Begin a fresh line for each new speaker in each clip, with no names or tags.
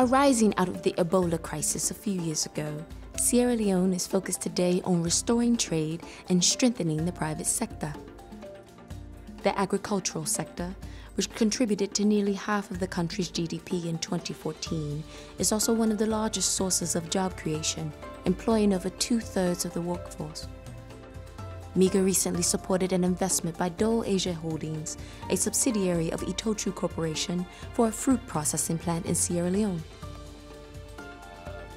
Arising out of the Ebola crisis a few years ago, Sierra Leone is focused today on restoring trade and strengthening the private sector. The agricultural sector, which contributed to nearly half of the country's GDP in 2014, is also one of the largest sources of job creation, employing over two thirds of the workforce. MIGA recently supported an investment by Dole Asia Holdings, a subsidiary of Itochu Corporation, for a fruit processing plant in Sierra Leone.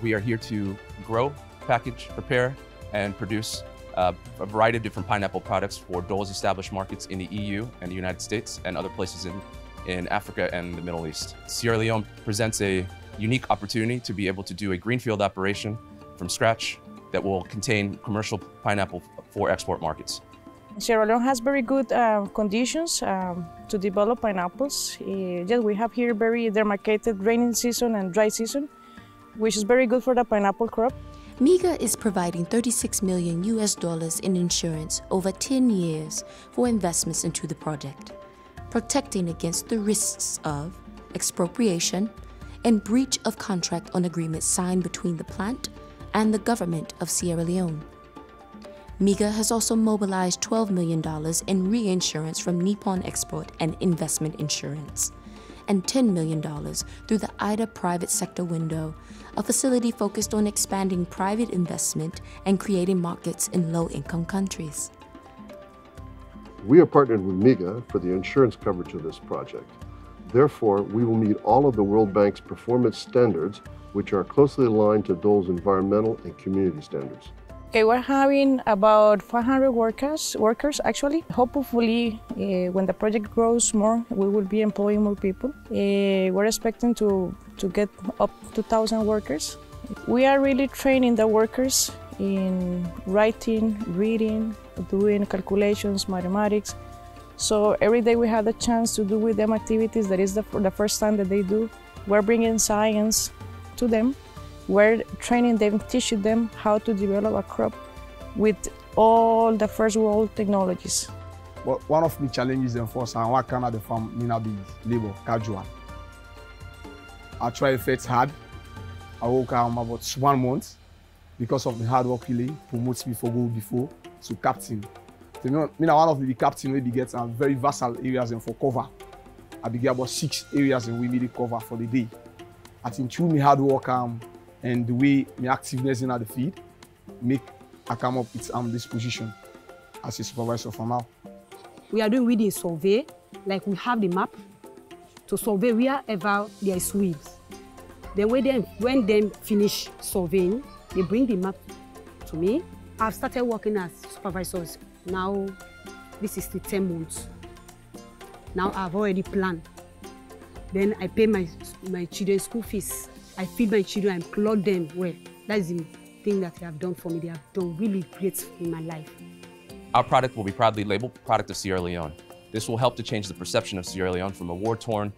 We are here to grow, package, prepare, and produce uh, a variety of different pineapple products for Dole's established markets in the EU and the United States and other places in, in Africa and the Middle East. Sierra Leone presents a unique opportunity to be able to do a greenfield operation from scratch that will contain commercial pineapple for export markets.
Sierra Leone has very good uh, conditions um, to develop pineapples. Uh, yes, we have here very demarcated rainy season and dry season, which is very good for the pineapple crop.
MIGA is providing 36 million US dollars in insurance over 10 years for investments into the project, protecting against the risks of expropriation and breach of contract on agreements signed between the plant and the government of Sierra Leone. MIGA has also mobilized $12 million in reinsurance from Nippon Export and Investment Insurance and $10 million through the IDA private sector window, a facility focused on expanding private investment and creating markets in low income countries.
We are partnered with MIGA for the insurance coverage of this project. Therefore, we will meet all of the World Bank's performance standards, which are closely aligned to Dole's environmental and community standards.
Okay, we're having about 500 workers, workers actually. Hopefully, uh, when the project grows more, we will be employing more people. Uh, we're expecting to, to get up to 1,000 workers. We are really training the workers in writing, reading, doing calculations, mathematics. So every day we have the chance to do with them activities that is the, the first time that they do. We're bringing science to them we're training them, teaching them how to develop a crop with all the first world technologies.
Well, one of the challenges and force and what kind of the farm may not be labor casual. I try fits hard. I work um, about one month because of the hard work really promotes me for go before to captain. You know, me one of the captain maybe gets um, very versatile areas and for cover. I begin about six areas and we need cover for the day. I think through me hard work um, and the way my activeness in the field make I come up with um, this position as a supervisor for now.
We are doing weeding survey, like we have the map to survey wherever there is weeds. Then when they, when they finish surveying, they bring the map to me. I've started working as supervisors. Now, this is the 10 months. Now I've already planned. Then I pay my, my children's school fees. I feed my children and clothe them well. That's the thing that they have done for me. They have done really great in my life.
Our product will be proudly labeled Product of Sierra Leone. This will help to change the perception of Sierra Leone from a war-torn,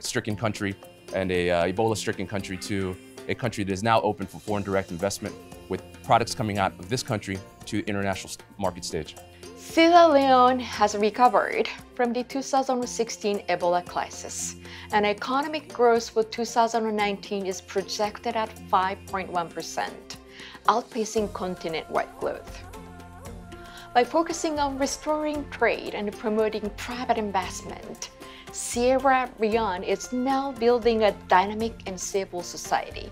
stricken country and a uh, Ebola-stricken country to a country that is now open for foreign direct investment with products coming out of this country to international market stage.
Sierra Leone has recovered from the 2016 Ebola crisis, and economic growth for 2019 is projected at 5.1%, outpacing continent-wide growth. By focusing on restoring trade and promoting private investment, Sierra Leone is now building a dynamic and stable society.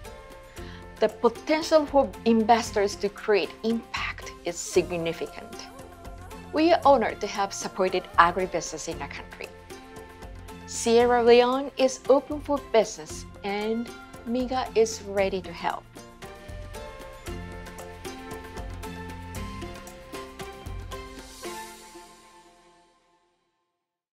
The potential for investors to create impact is significant. We are honored to have supported agribusiness in our country. Sierra Leone is open for business and MIGA is ready to help.